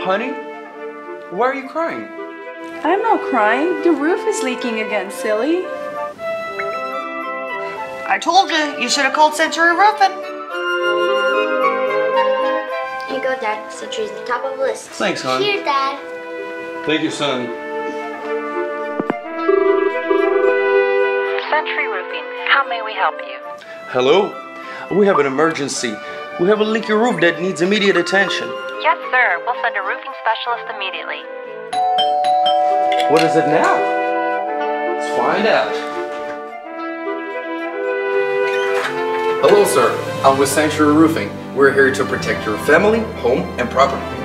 honey? Why are you crying? I'm not crying. The roof is leaking again, silly. I told you, you should have called Century Roofing. Here you go, Dad. Century's the top of the list. Thanks, hon. Here, Dad. Thank you, son. Century Roofing, how may we help you? Hello? We have an emergency. We have a leaky roof that needs immediate attention. Yes, sir. We'll send a roofing specialist immediately. What is it now? Let's find out. Hello, sir. I'm with Century Roofing. We're here to protect your family, home, and property.